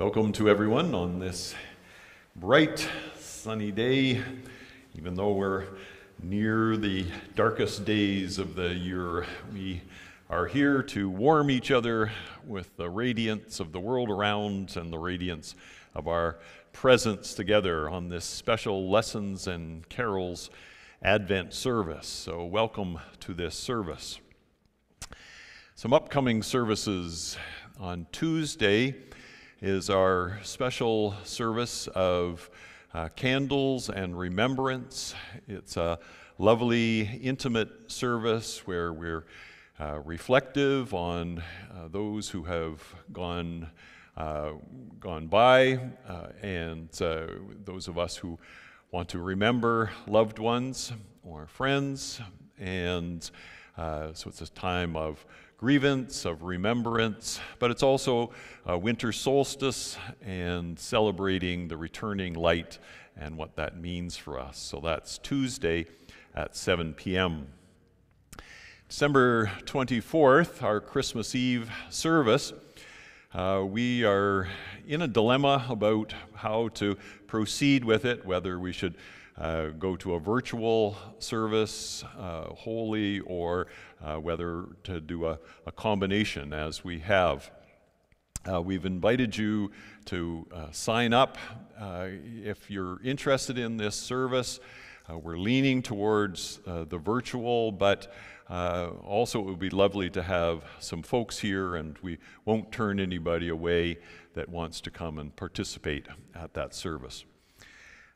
Welcome to everyone on this bright, sunny day, even though we're near the darkest days of the year. We are here to warm each other with the radiance of the world around and the radiance of our presence together on this special Lessons and Carols Advent service. So, welcome to this service. Some upcoming services on Tuesday is our special service of uh, candles and remembrance. It's a lovely, intimate service where we're uh, reflective on uh, those who have gone. Uh, gone by, uh, and uh, those of us who want to remember loved ones or friends. And so it's a time of grievance, of remembrance, but it's also a winter solstice and celebrating the returning light and what that means for us. So that's Tuesday at 7 p.m. December 24th, our Christmas Eve service. Uh, we are in a dilemma about how to proceed with it, whether we should uh, go to a virtual service uh, wholly or uh, whether to do a, a, combination as we have. Uh, we've invited you to uh, sign up uh, if you're interested in this service. we're leaning towards the virtual, but also it would be lovely to have some folks here, and we won't turn anybody away that wants to come and participate at that service.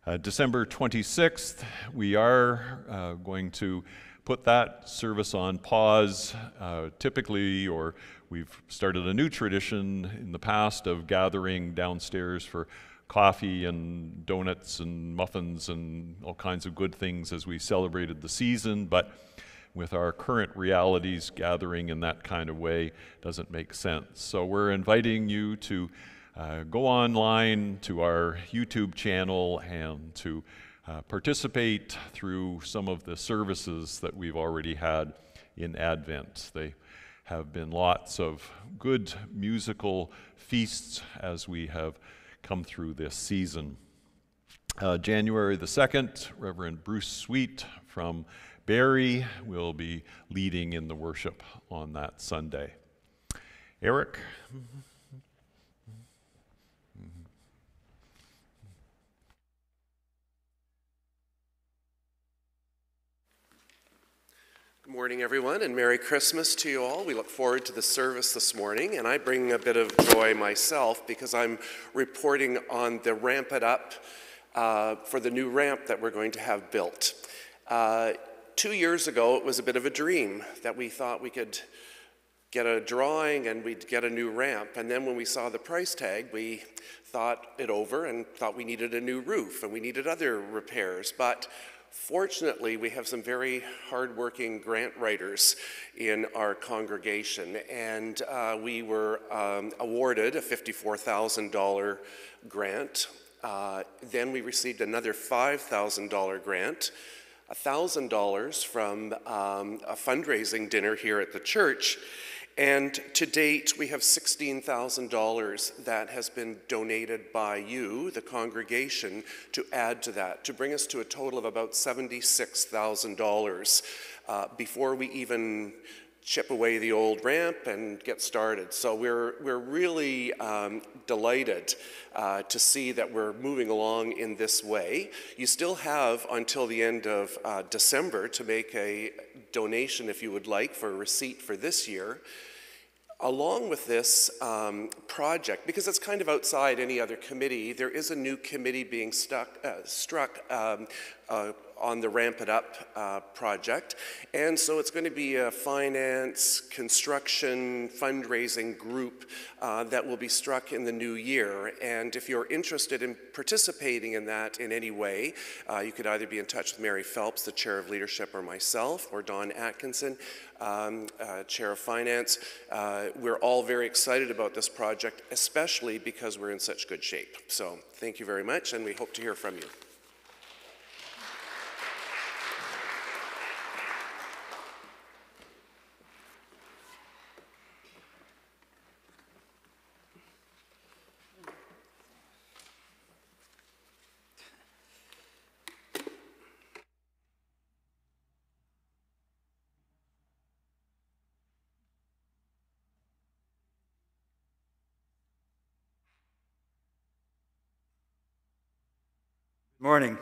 Uh, December 26th, we are uh, going to put that service on pause. Uh, typically, or we've started a new tradition in the past of gathering downstairs for coffee and donuts and muffins and all kinds of good things as we celebrated the season. But with our current realities, gathering in that kind of way doesn't make sense. So we're inviting you to uh, go online to our YouTube channel and to uh, participate through some of the services that we've already had in Advent. They have been lots of good musical feasts as we have come through this season. Uh, January the 2nd, Reverend Bruce Sweet from Barrie will be leading in the worship on that Sunday. Eric? Good morning, everyone, and Merry Christmas to you all. We look forward to the service this morning, and I bring a bit of joy myself because I'm reporting on the Ramp It Up uh, for the new ramp that we're going to have built. Uh, two years ago, it was a bit of a dream that we thought we could get a drawing and we'd get a new ramp. And then when we saw the price tag, we thought it over and thought we needed a new roof and we needed other repairs. But Fortunately, we have some very hardworking grant writers in our congregation, and uh, we were um, awarded a $54,000 grant. Uh, then we received another $5,000 grant, $1,000 from um, a fundraising dinner here at the church. And to date, we have $16,000 that has been donated by you, the congregation, to add to that, to bring us to a total of about $76,000 uh, before we even chip away the old ramp and get started. So we're, we're really um, delighted uh, to see that we're moving along in this way. You still have until the end of uh, December to make a donation if you would like for a receipt for this year. Along with this um, project, because it's kind of outside any other committee, there is a new committee being stuck, uh, struck um, uh, on the Ramp It Up uh, project. And so it's going to be a finance, construction, fundraising group uh, that will be struck in the new year. And if you're interested in participating in that in any way, uh, you could either be in touch with Mary Phelps, the chair of leadership, or myself, or Don Atkinson, um, uh, chair of finance. Uh, we're all very excited about this project, especially because we're in such good shape. So thank you very much, and we hope to hear from you. Morning.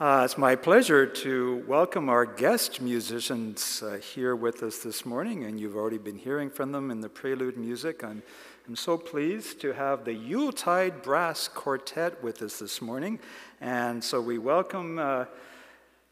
Uh, it's my pleasure to welcome our guest musicians uh, here with us this morning, and you've already been hearing from them in the prelude music. I'm, I'm so pleased to have the Yuletide Brass Quartet with us this morning, and so we welcome uh,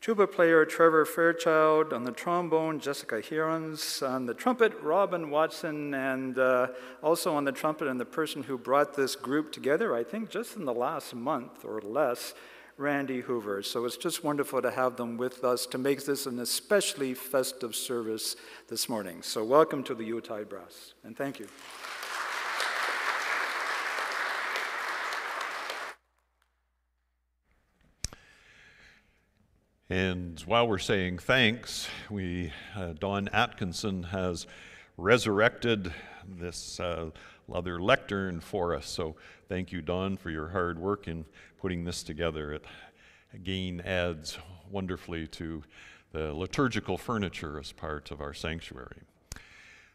tuba player Trevor Fairchild, on the trombone Jessica Hierons, on the trumpet Robin Watson, and uh, also on the trumpet and the person who brought this group together, I think just in the last month or less, Randy Hoover. So it's just wonderful to have them with us to make this an especially festive service this morning. So welcome to the Yuletide Brass, and thank you. And while we're saying thanks, we uh, Don Atkinson has resurrected this uh, leather lectern for us. So thank you, Don, for your hard work in putting this together. It again adds wonderfully to the liturgical furniture as part of our sanctuary.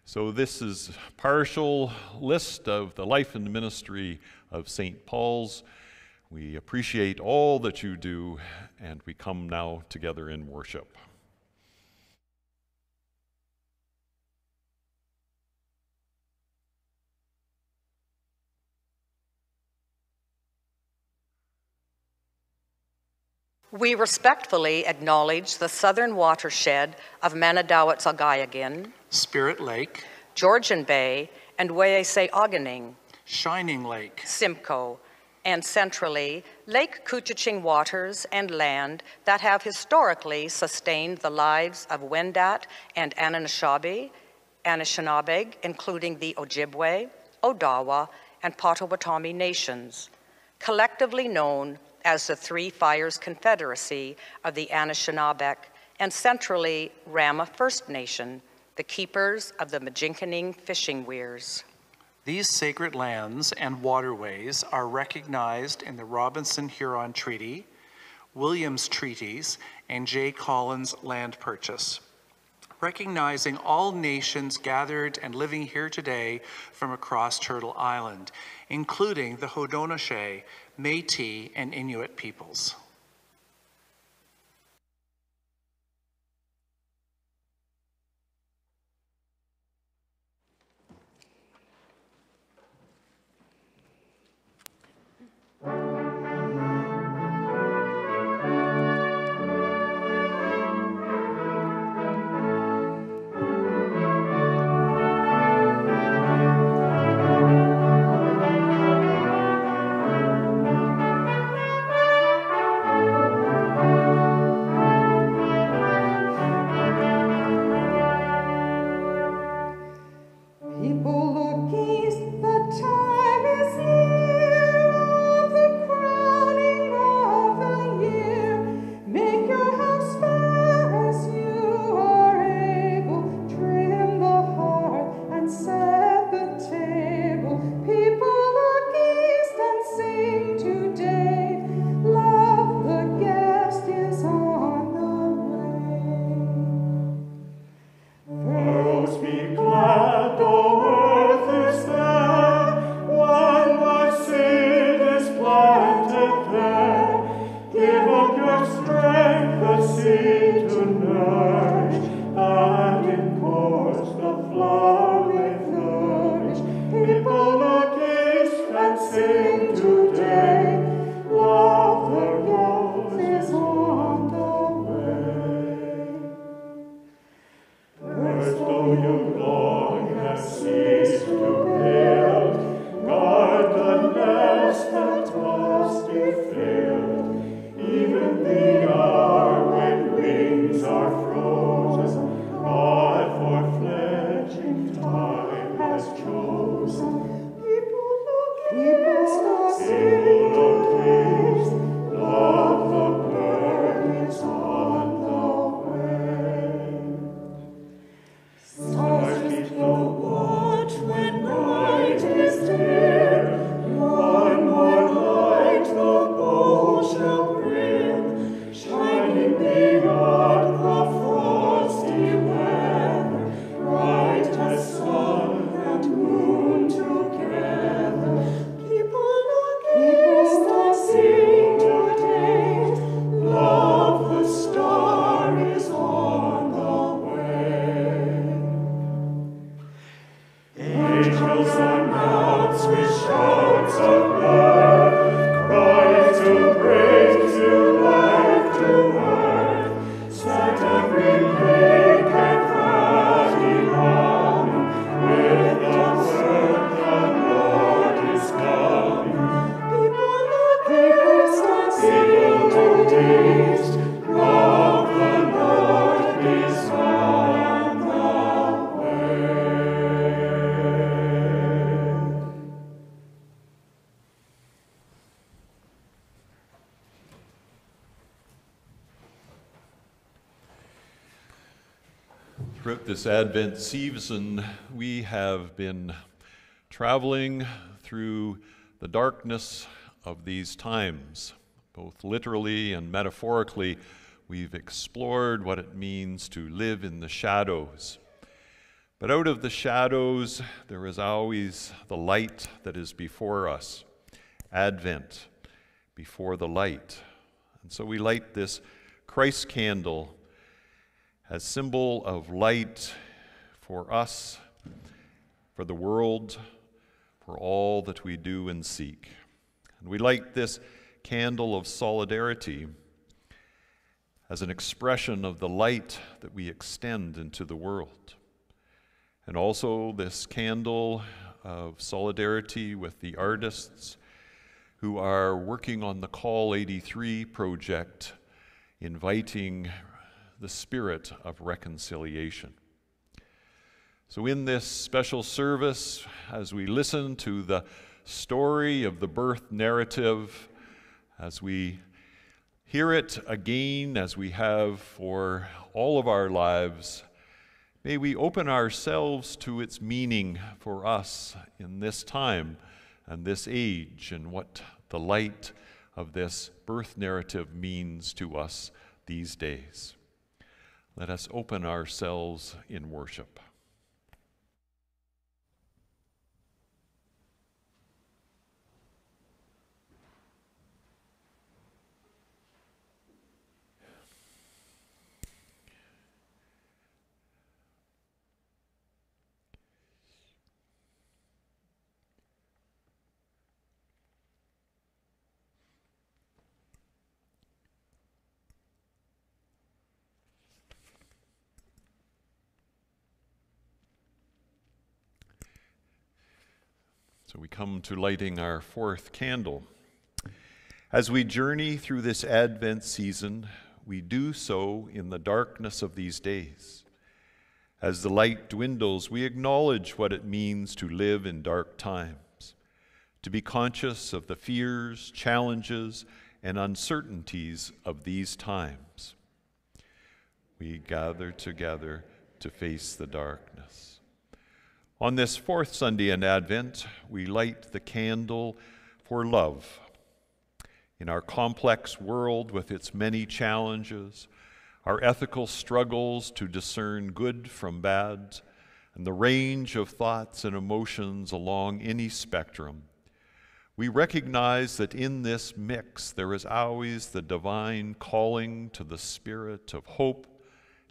So this is partial list of the life and ministry of St. Paul's. We appreciate all that you do, and we come now together in worship. We respectfully acknowledge the southern watershed of Manadawat Spirit Lake, Georgian Bay, and Wayese Shining Lake, Simcoe, and centrally, Lake Couchiching waters and land that have historically sustained the lives of Wendat and Anishinaabe, Anishinaabe, including the Ojibwe, Odawa, and Potawatomi nations, collectively known as the Three Fires Confederacy of the Anishinaabe, and centrally, Rama First Nation, the keepers of the Mnjikaning fishing weirs. These sacred lands and waterways are recognized in the Robinson Huron Treaty, Williams Treaties, and Jay Collins Land Purchase. Recognizing all nations gathered and living here today from across Turtle Island, including the Haudenosaunee, Métis, and Inuit peoples. Advent season, we have been traveling through the darkness of these times. Both literally and metaphorically, we've explored what it means to live in the shadows. But out of the shadows, there is always the light that is before us. Advent, before the light. And so we light this Christ candle as symbol of light for us, for the world, for all that we do and seek. And we light this candle of solidarity as an expression of the light that we extend into the world. And also this candle of solidarity with the artists who are working on the Call 83 project, inviting the spirit of reconciliation. So, in this special service, as we listen to the story of the birth narrative, as we hear it again, as we have for all of our lives, may we open ourselves to its meaning for us in this time and this age, and what the light of this birth narrative means to us these days. Let us open ourselves in worship. Come to lighting our fourth candle. As we journey through this Advent season, we do so in the darkness of these days. As the light dwindles, we acknowledge what it means to live in dark times, to be conscious of the fears, challenges, and uncertainties of these times. We gather together to face the darkness. On this fourth Sunday in Advent, we light the candle for love. In our complex world with its many challenges, our ethical struggles to discern good from bad, and the range of thoughts and emotions along any spectrum, we recognize that in this mix there is always the divine calling to the spirit of hope,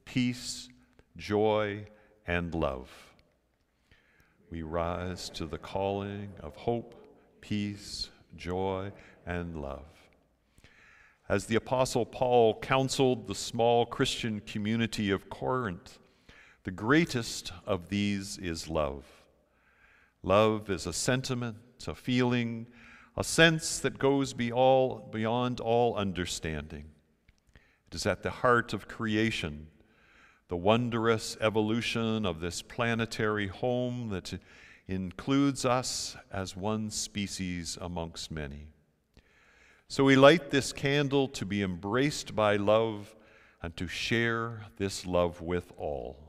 peace, joy, and love we rise to the calling of hope, peace, joy, and love. As the Apostle Paul counseled the small Christian community of Corinth, the greatest of these is love. Love is a sentiment, a feeling, a sense that goes beyond all understanding. It is at the heart of creation the wondrous evolution of this planetary home that includes us as one species amongst many. So we light this candle to be embraced by love and to share this love with all.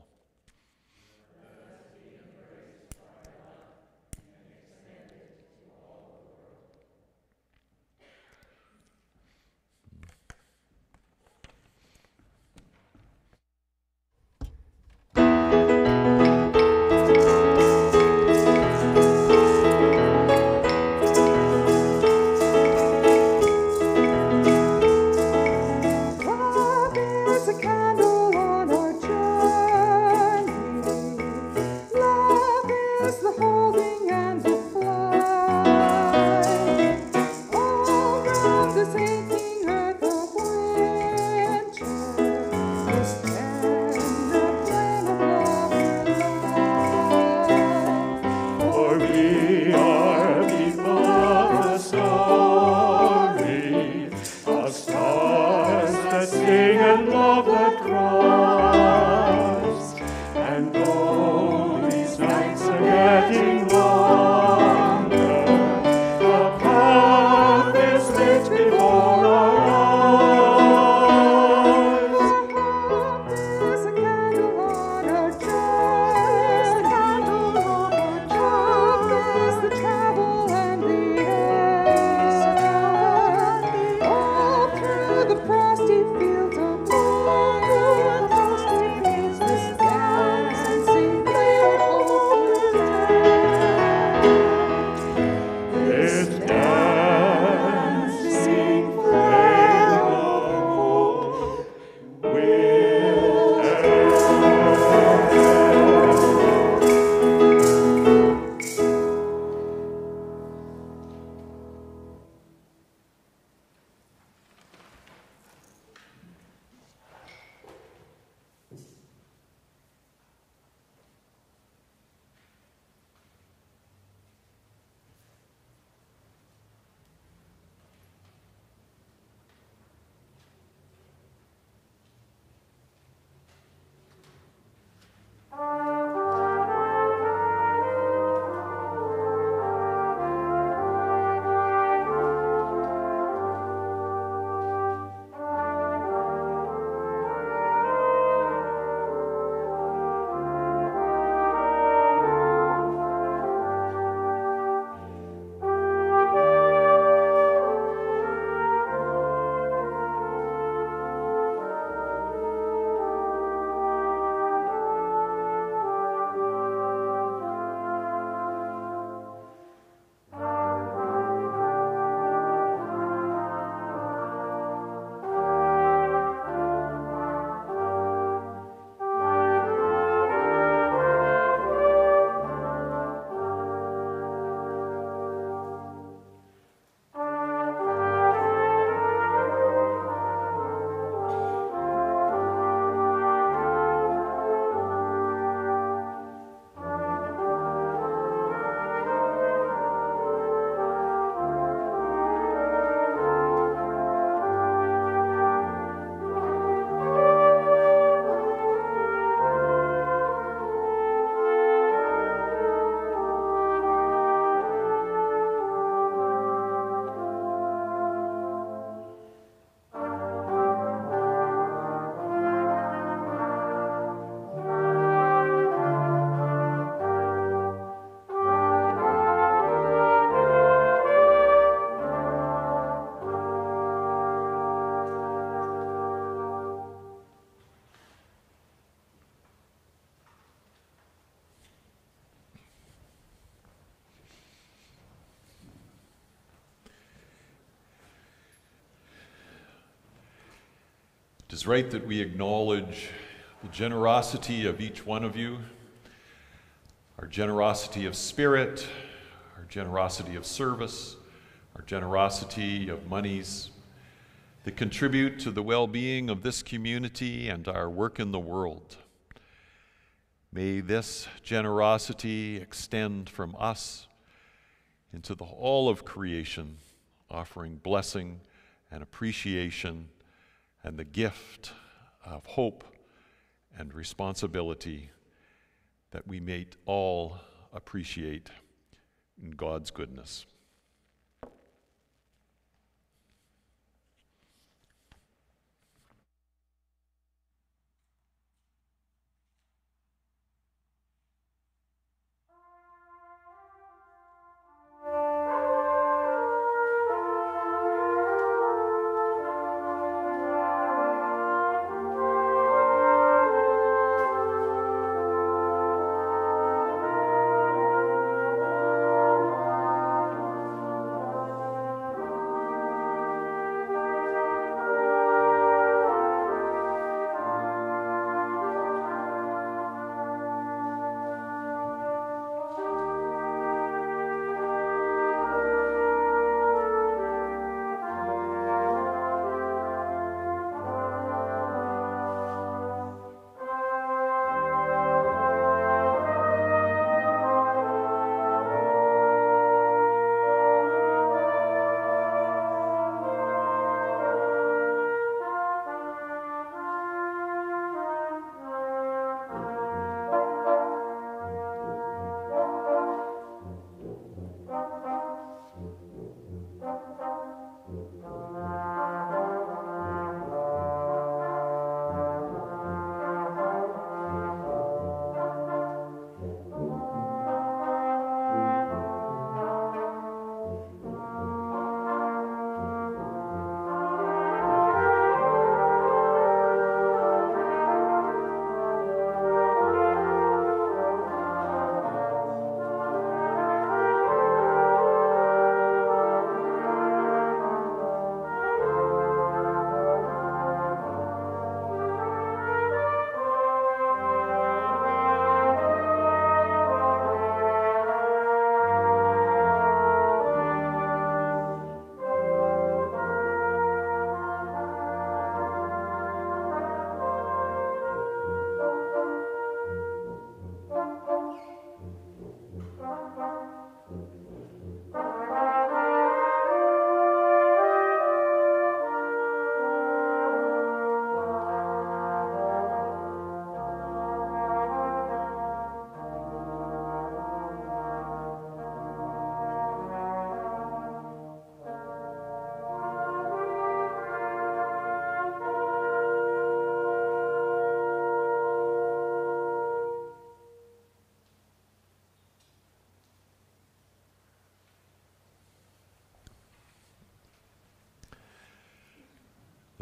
Is right that we acknowledge the generosity of each one of you, our generosity of spirit, our generosity of service, our generosity of monies that contribute to the well being of this community and our work in the world. May this generosity extend from us into the all of creation, offering blessing and appreciation and the gift of hope and responsibility that we may all appreciate in God's goodness.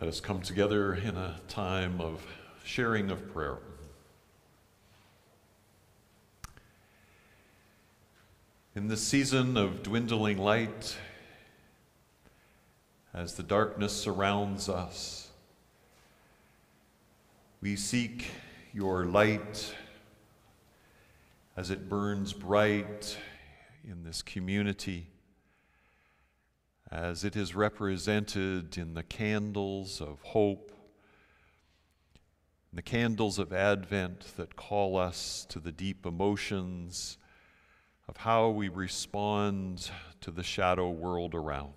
Let us come together in a time of sharing of prayer. In this season of dwindling light, as the darkness surrounds us, we seek your light as it burns bright in this community as it is represented in the candles of hope, the candles of Advent that call us to the deep emotions of how we respond to the shadow world around.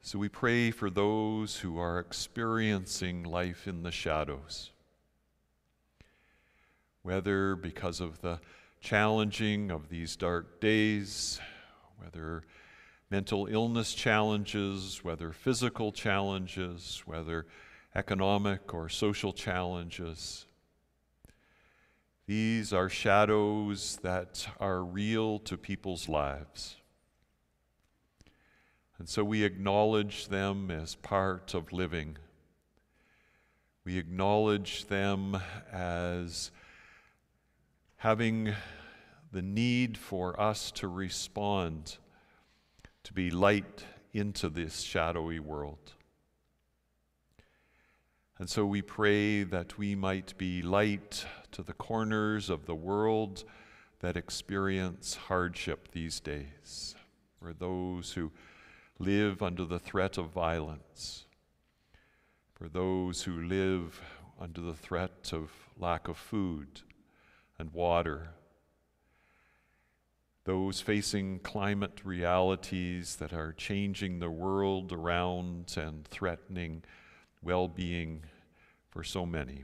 So we pray for those who are experiencing life in the shadows, whether because of the challenging of these dark days, whether mental illness challenges, whether physical challenges, whether economic or social challenges. These are shadows that are real to people's lives. And so we acknowledge them as part of living. We acknowledge them as having the need for us to respond, to be light into this shadowy world. And so we pray that we might be light to the corners of the world that experience hardship these days, for those who live under the threat of violence, for those who live under the threat of lack of food and water those facing climate realities that are changing the world around and threatening well being for so many.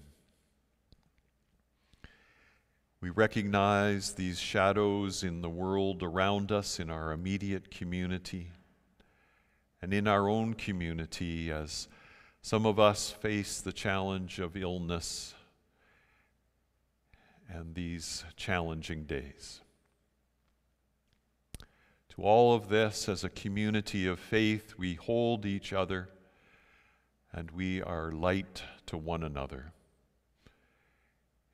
We recognize these shadows in the world around us, in our immediate community, and in our own community as some of us face the challenge of illness and these challenging days. To all of this, as a community of faith, we hold each other and we are light to one another.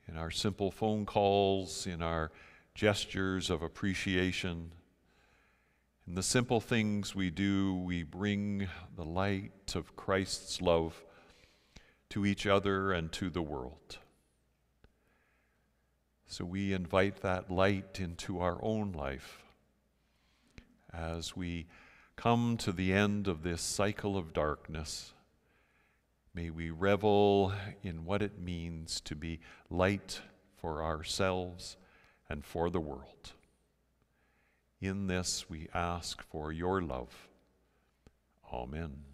In our simple phone calls, in our gestures of appreciation, in the simple things we do, we bring the light of Christ's love to each other and to the world. So we invite that light into our own life as we come to the end of this cycle of darkness. May we revel in what it means to be light for ourselves and for the world. In this we ask for your love. Amen.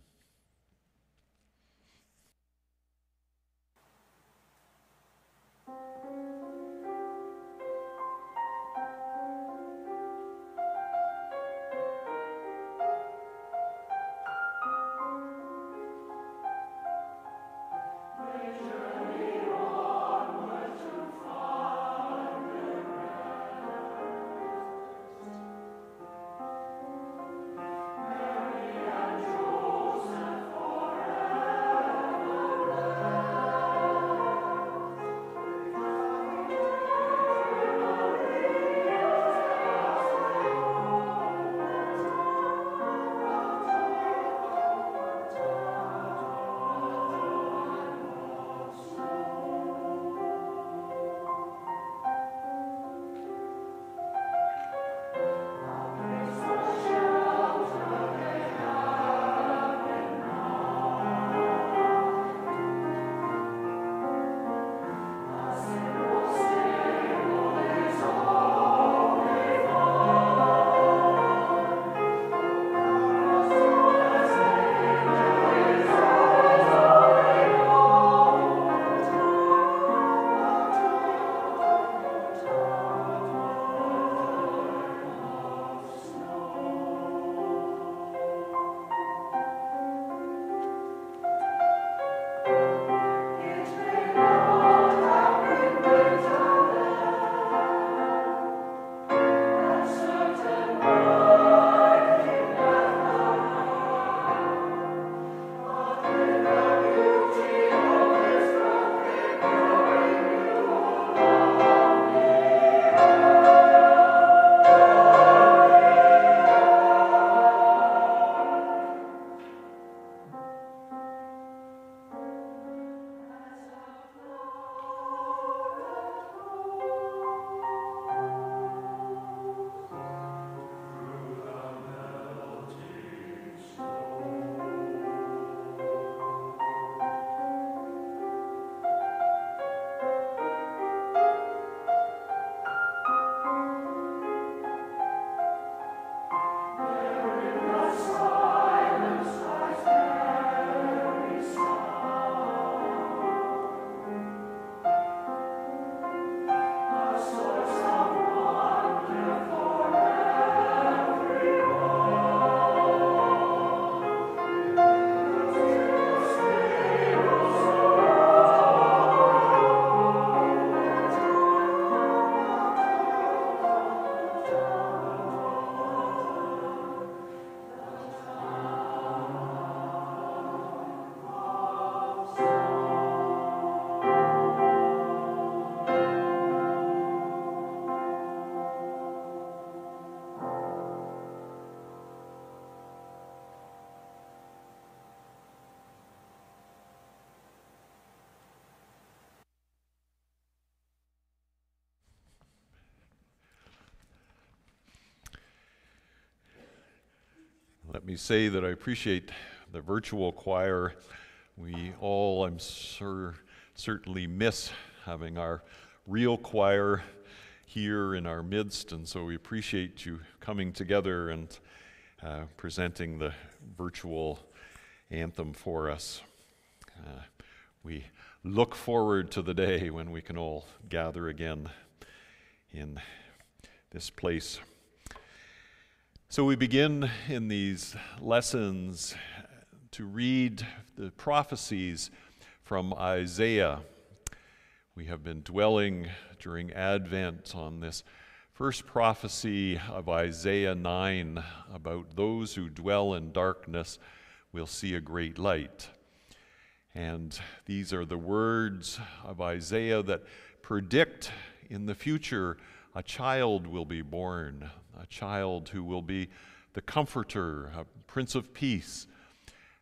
Let me say that I appreciate the virtual choir. We all, I'm sure, certainly miss having our real choir here in our midst, and so we appreciate you coming together and uh, presenting the virtual anthem for us. Uh, we look forward to the day when we can all gather again in this place. So we begin in these lessons to read the prophecies from Isaiah. We have been dwelling during Advent on this first prophecy of Isaiah 9 about those who dwell in darkness will see a great light. And these are the words of Isaiah that predict in the future a child will be born, a child who will be the comforter, a prince of peace.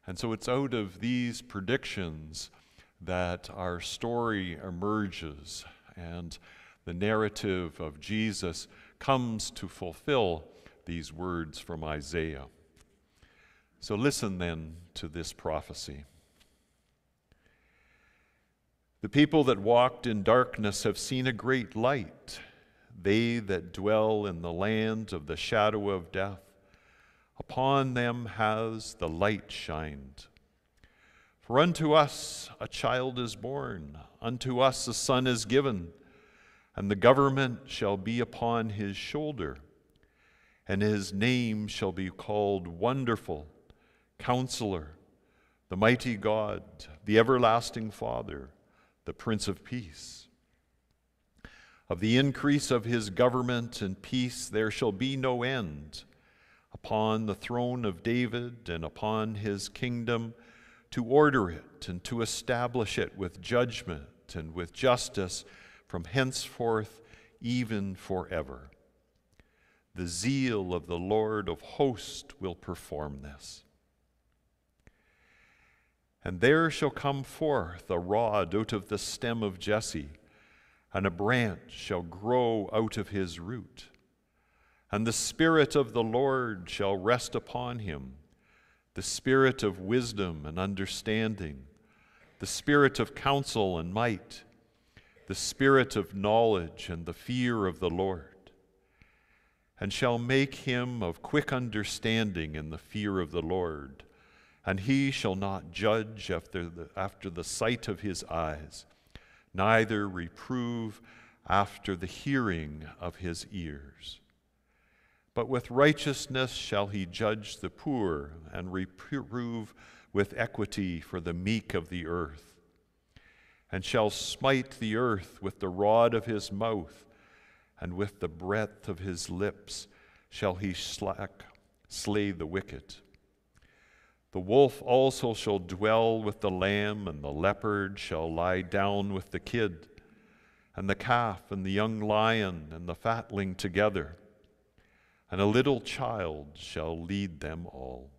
And so it's out of these predictions that our story emerges and the narrative of Jesus comes to fulfill these words from Isaiah. So listen then to this prophecy. The people that walked in darkness have seen a great light. They that dwell in the land of the shadow of death, upon them has the light shined. For unto us a child is born, unto us a son is given, and the government shall be upon his shoulder, and his name shall be called Wonderful, Counselor, the Mighty God, the Everlasting Father, the Prince of Peace. Of the increase of his government and peace there shall be no end upon the throne of David and upon his kingdom to order it and to establish it with judgment and with justice from henceforth even forever. The zeal of the Lord of hosts will perform this. And there shall come forth a rod out of the stem of Jesse and a branch shall grow out of his root. And the Spirit of the Lord shall rest upon him the Spirit of wisdom and understanding, the Spirit of counsel and might, the Spirit of knowledge and the fear of the Lord, and shall make him of quick understanding in the fear of the Lord. And he shall not judge after the, after the sight of his eyes neither reprove after the hearing of his ears. But with righteousness shall he judge the poor and reprove with equity for the meek of the earth, and shall smite the earth with the rod of his mouth, and with the breath of his lips shall he slack, slay the wicked. The wolf also shall dwell with the lamb, and the leopard shall lie down with the kid, and the calf and the young lion and the fatling together, and a little child shall lead them all.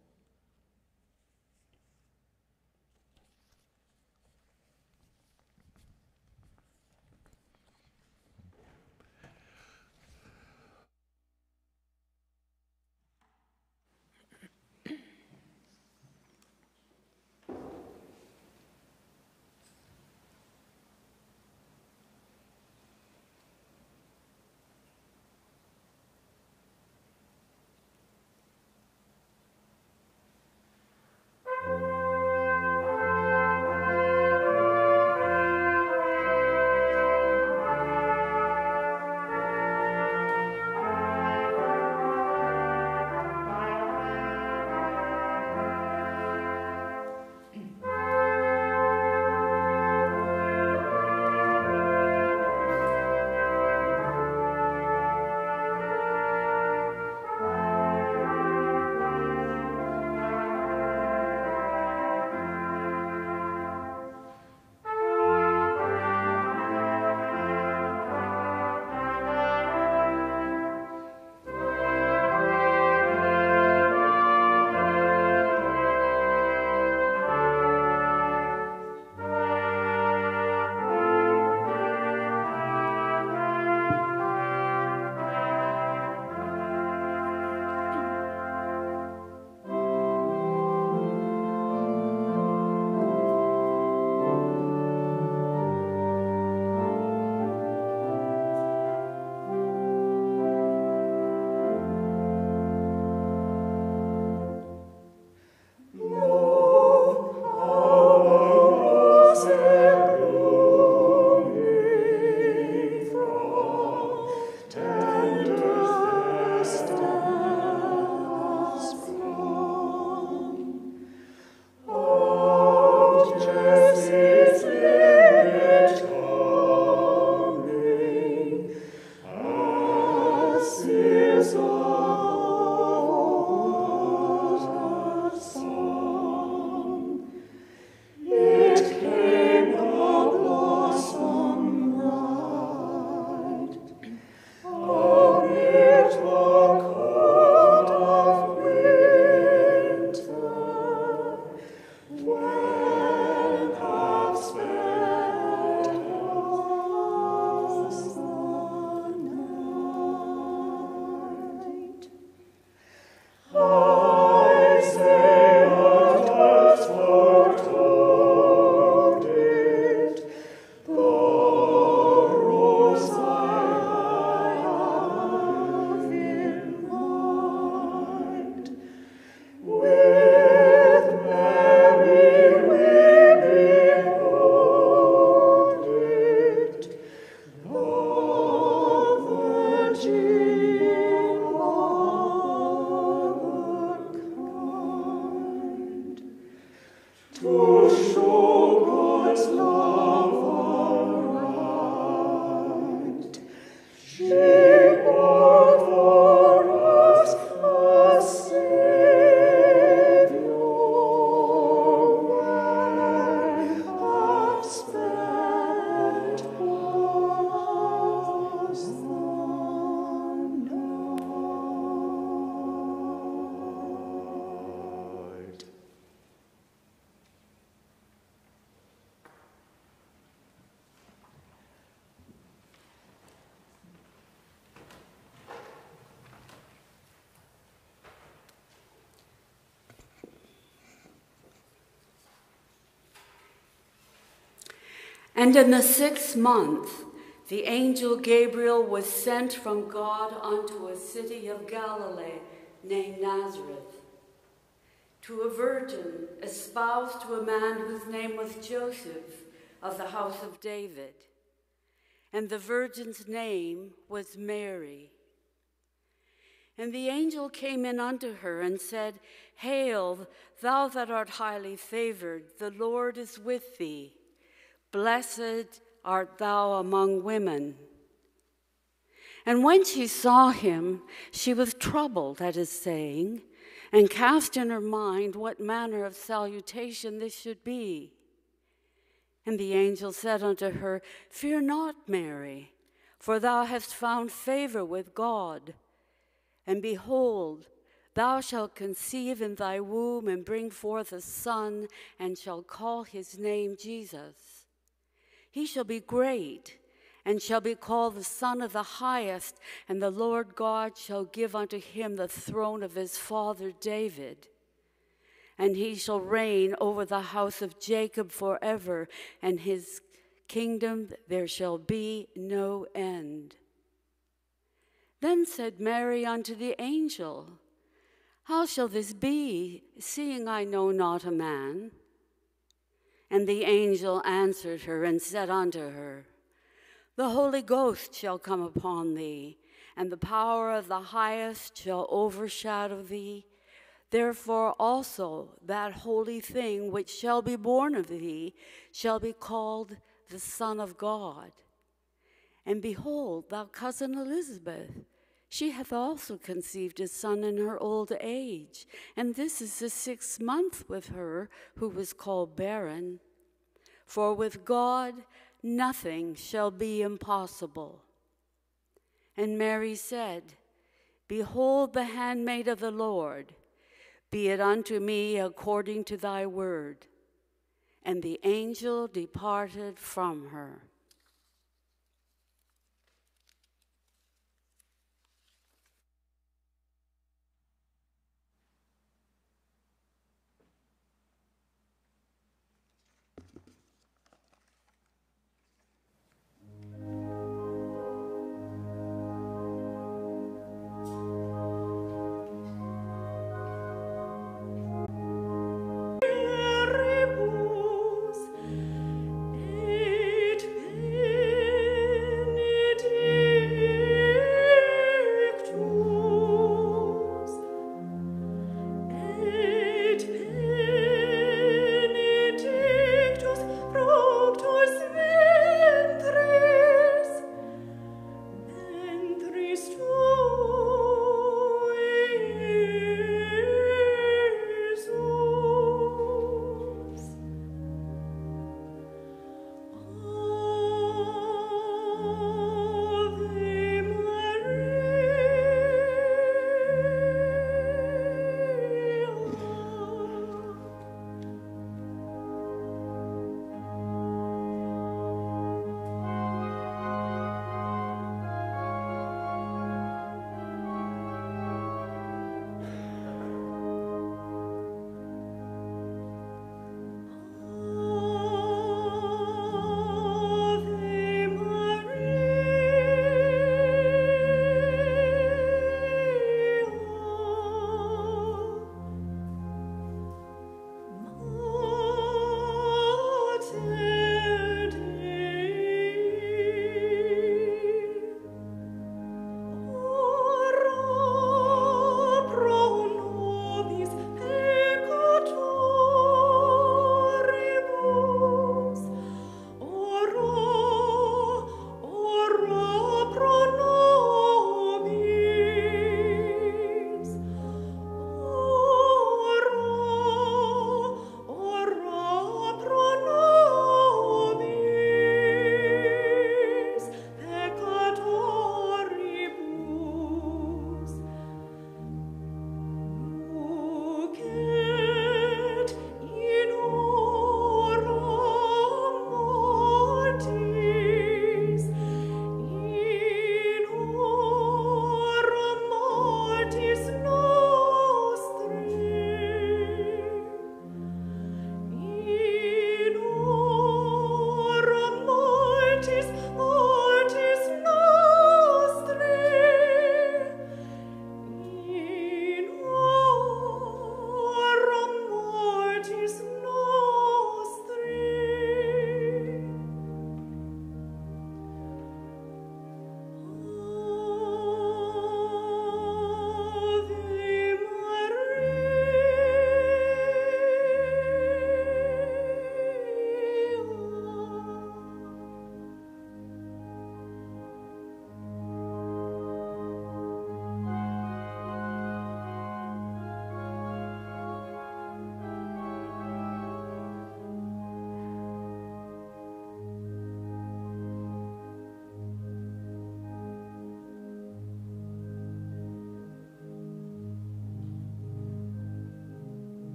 And in the sixth month, the angel Gabriel was sent from God unto a city of Galilee named Nazareth, to a virgin espoused to a man whose name was Joseph of the house of David. And the virgin's name was Mary. And the angel came in unto her and said, Hail, thou that art highly favored, the Lord is with thee. Blessed art thou among women. And when she saw him, she was troubled at his saying, and cast in her mind what manner of salutation this should be. And the angel said unto her, Fear not, Mary, for thou hast found favor with God. And behold, thou shalt conceive in thy womb and bring forth a son, and shall call his name Jesus. He shall be great and shall be called the Son of the Highest, and the Lord God shall give unto him the throne of his father David. And he shall reign over the house of Jacob forever, and his kingdom there shall be no end. Then said Mary unto the angel, How shall this be, seeing I know not a man? And the angel answered her and said unto her, The Holy Ghost shall come upon thee, and the power of the highest shall overshadow thee. Therefore also that holy thing which shall be born of thee shall be called the Son of God. And behold, thou cousin Elizabeth, she hath also conceived a son in her old age, and this is the sixth month with her who was called barren. For with God nothing shall be impossible. And Mary said, Behold the handmaid of the Lord, be it unto me according to thy word. And the angel departed from her.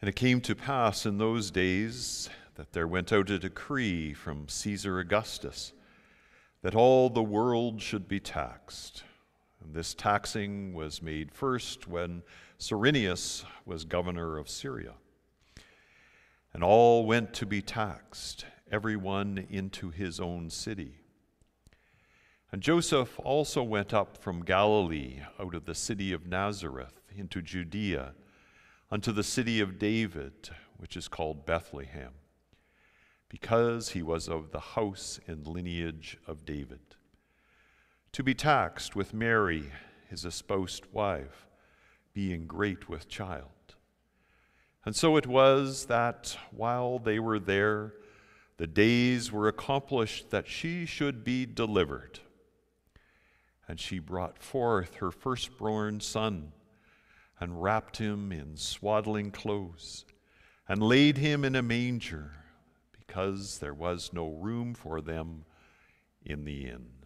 And it came to pass in those days that there went out a decree from Caesar Augustus that all the world should be taxed. And this taxing was made first when Cyrenius was governor of Syria. And all went to be taxed, every one into his own city. And Joseph also went up from Galilee out of the city of Nazareth into Judea unto the city of David, which is called Bethlehem, because he was of the house and lineage of David, to be taxed with Mary, his espoused wife, being great with child. And so it was that while they were there, the days were accomplished that she should be delivered. And she brought forth her firstborn son and wrapped him in swaddling clothes and laid him in a manger because there was no room for them in the inn.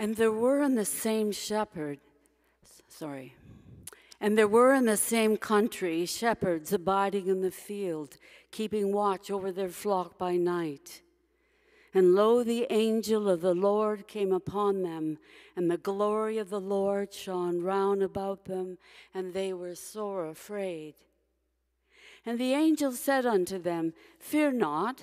And there were in the same shepherd, sorry, and there were in the same country shepherds abiding in the field, keeping watch over their flock by night. And lo, the angel of the Lord came upon them, and the glory of the Lord shone round about them, and they were sore afraid. And the angel said unto them, Fear not.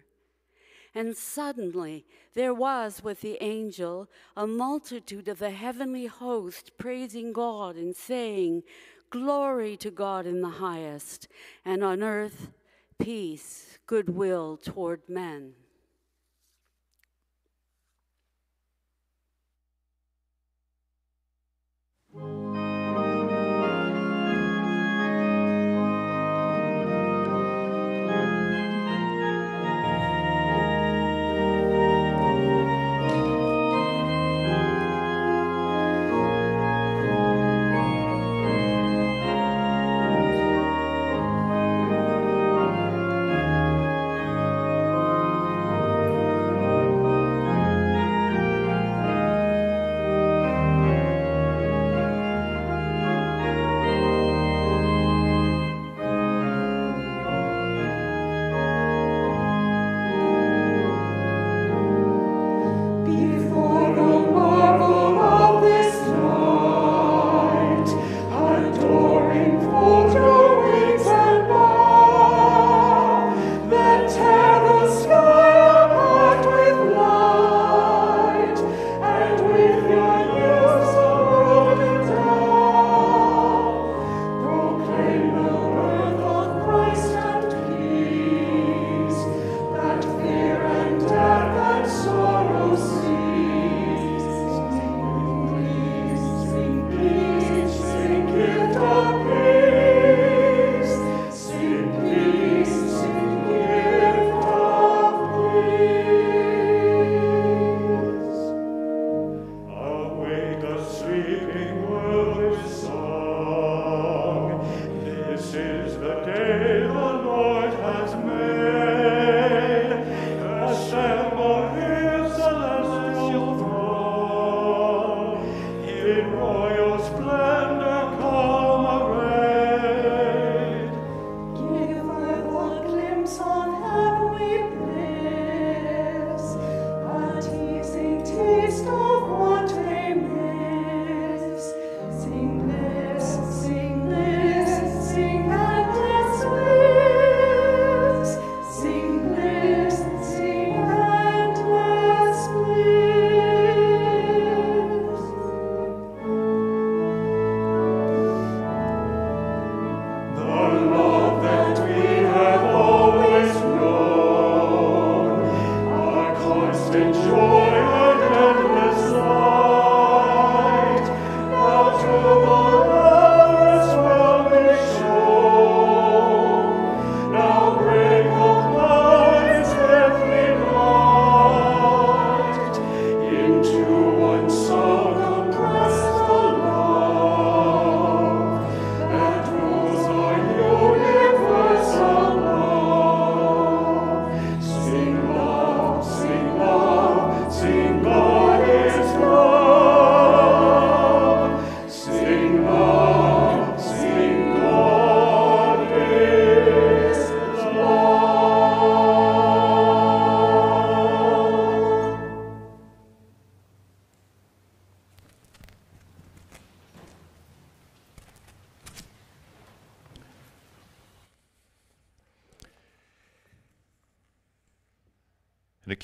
And suddenly there was with the angel a multitude of the heavenly host praising God and saying, Glory to God in the highest, and on earth peace, goodwill toward men.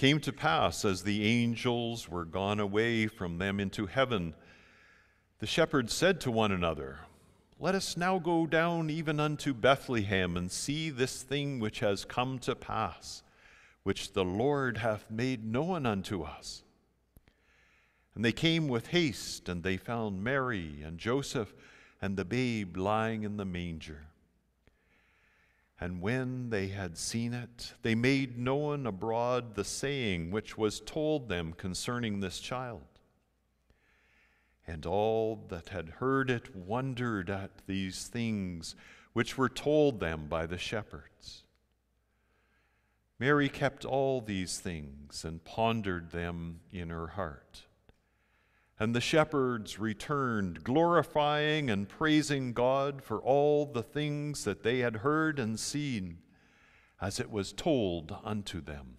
Came to pass, as the angels were gone away from them into heaven, the shepherds said to one another, Let us now go down even unto Bethlehem and see this thing which has come to pass, which the Lord hath made known unto us. And they came with haste, and they found Mary and Joseph and the babe lying in the manger. And when they had seen it, they made known abroad the saying which was told them concerning this child. And all that had heard it wondered at these things which were told them by the shepherds. Mary kept all these things and pondered them in her heart. And the shepherds returned, glorifying and praising God for all the things that they had heard and seen, as it was told unto them.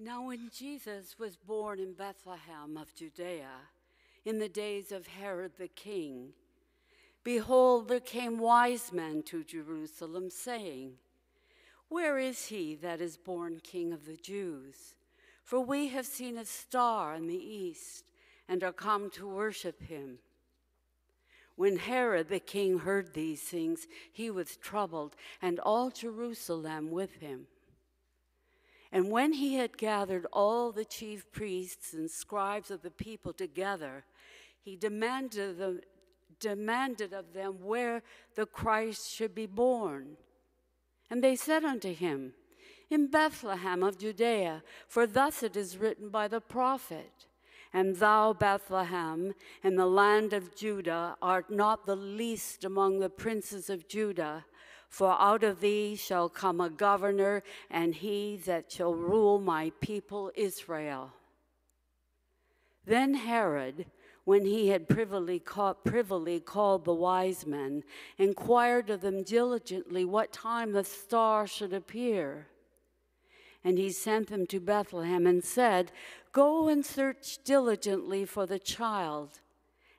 Now, when Jesus was born in Bethlehem of Judea, in the days of Herod the king, behold, there came wise men to Jerusalem, saying, Where is he that is born King of the Jews? For we have seen a star in the east and are come to worship him. When Herod the king heard these things, he was troubled, and all Jerusalem with him. And when he had gathered all the chief priests and scribes of the people together, he demanded of them, demanded of them where the Christ should be born. And they said unto him, In Bethlehem of Judea, for thus it is written by the prophet. And thou, Bethlehem, in the land of Judah, art not the least among the princes of Judah. For out of thee shall come a governor, and he that shall rule my people Israel. Then Herod, when he had privily, called, privily called the wise men, inquired of them diligently what time the star should appear. And he sent them to Bethlehem and said, Go and search diligently for the child,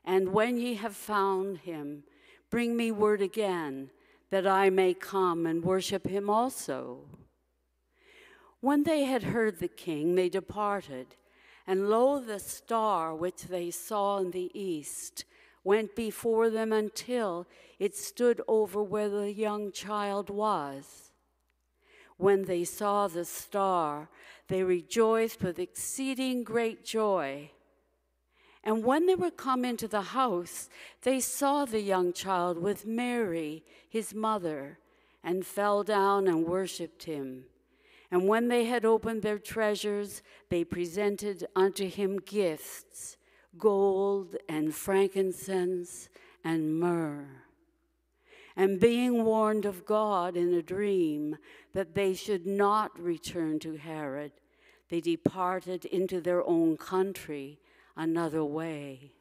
and when ye have found him, bring me word again that I may come and worship him also. When they had heard the king, they departed, and lo, the star which they saw in the east went before them until it stood over where the young child was. When they saw the star, they rejoiced with exceeding great joy. And when they were come into the house, they saw the young child with Mary, his mother, and fell down and worshipped him. And when they had opened their treasures, they presented unto him gifts gold and frankincense and myrrh. And being warned of God in a dream that they should not return to Herod, they departed into their own country another way.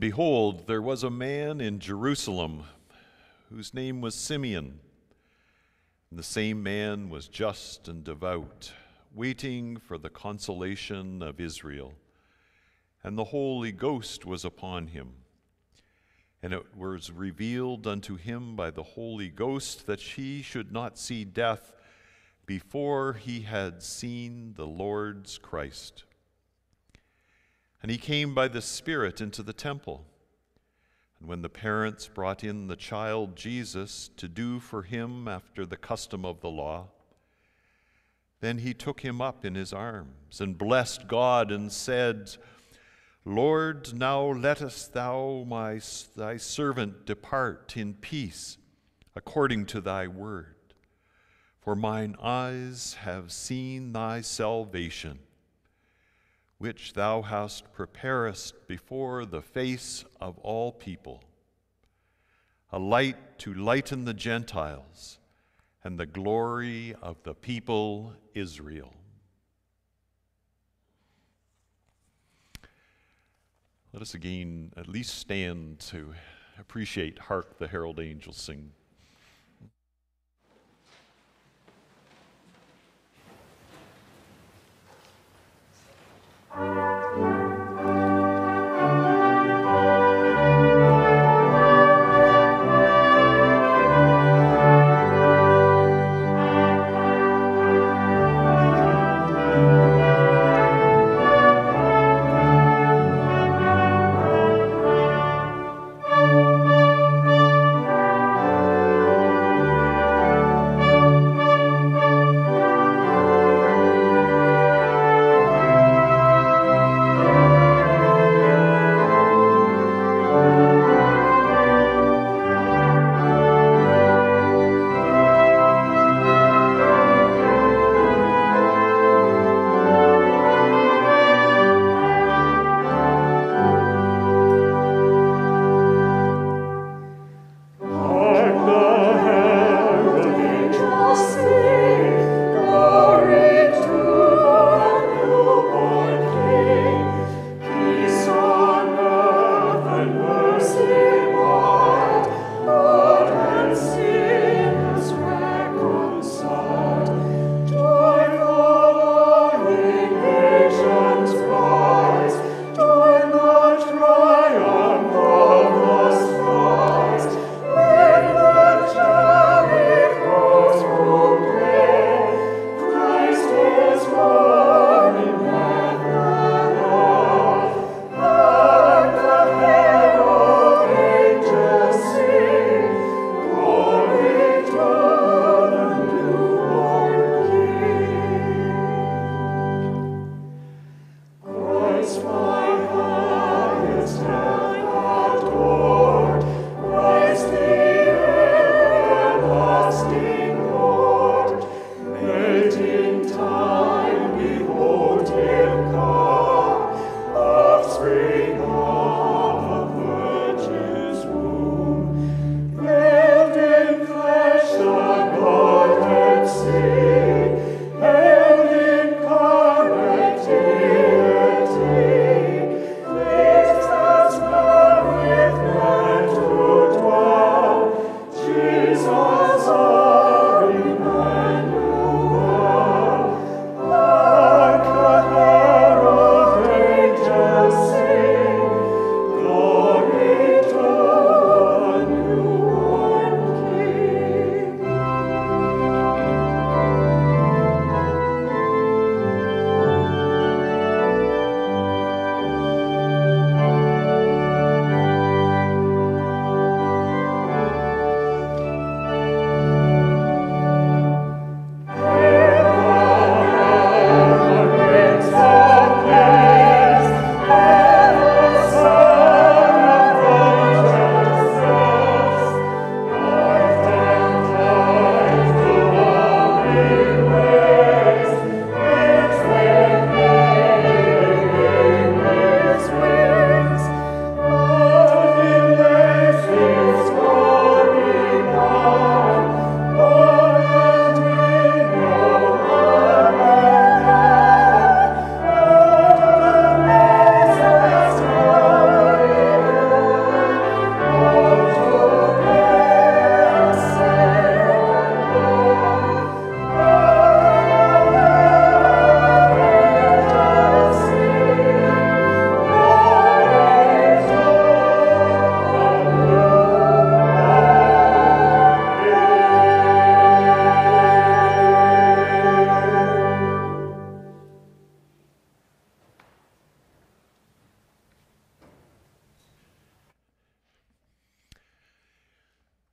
And behold, there was a man in Jerusalem whose name was Simeon. And the same man was just and devout, waiting for the consolation of Israel. And the Holy Ghost was upon him. And it was revealed unto him by the Holy Ghost that he should not see death before he had seen the Lord's Christ. And he came by the Spirit into the temple. And when the parents brought in the child Jesus to do for him after the custom of the law, then he took him up in his arms and blessed God and said, Lord, now lettest thou my, thy servant depart in peace according to thy word. For mine eyes have seen thy salvation which thou hast preparest before the face of all people, a light to lighten the Gentiles and the glory of the people Israel. Let us again at least stand to appreciate Hark the Herald Angels Sing. Música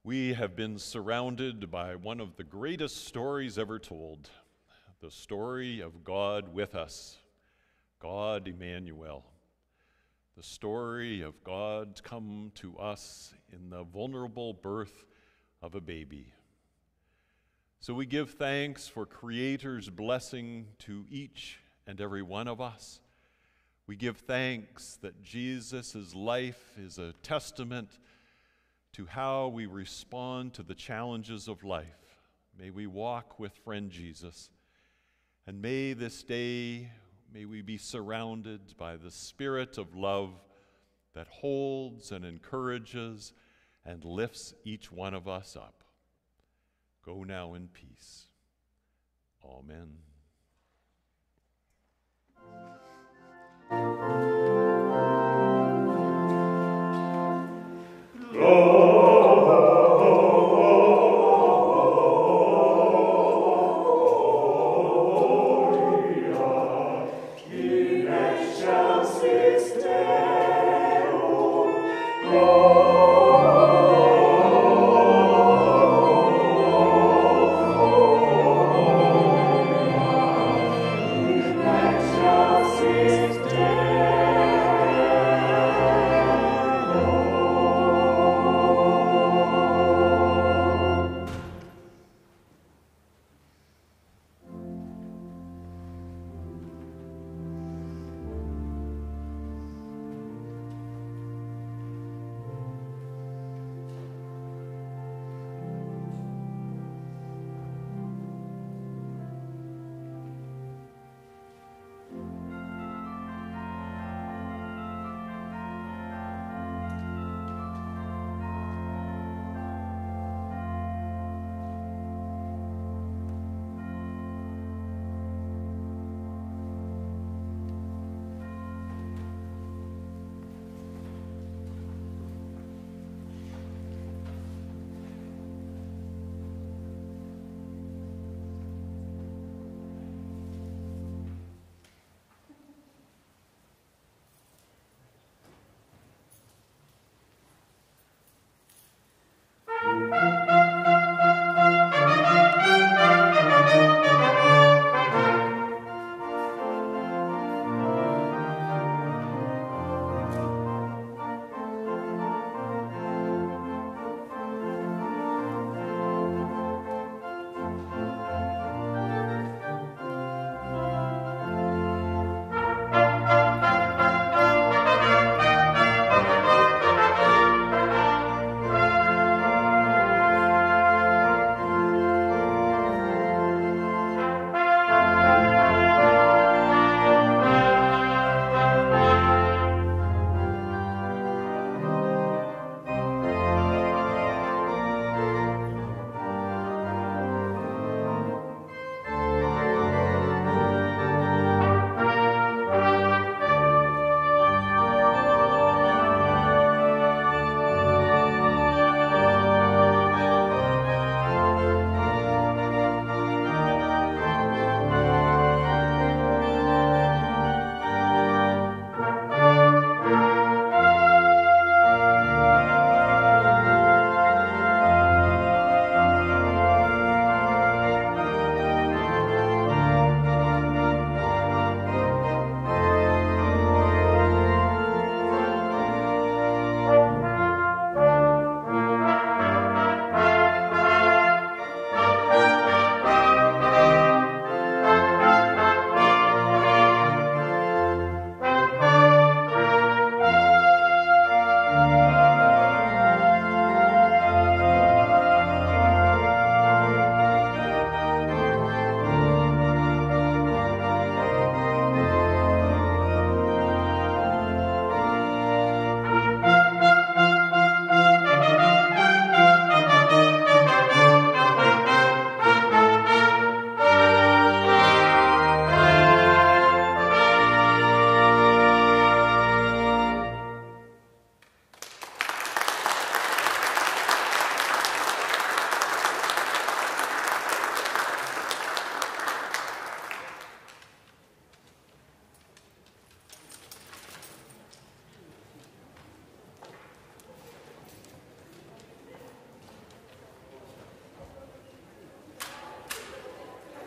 We have been surrounded by one of the greatest stories ever told the story of God with us, God Emmanuel. The story of God come to us in the vulnerable birth of a baby. So we give thanks for Creator's blessing to each and every one of us. We give thanks that Jesus' life is a testament to how we respond to the challenges of life. May we walk with friend Jesus. And may this day, may we be surrounded by the spirit of love that holds and encourages and lifts each one of us up. Go now in peace. Amen.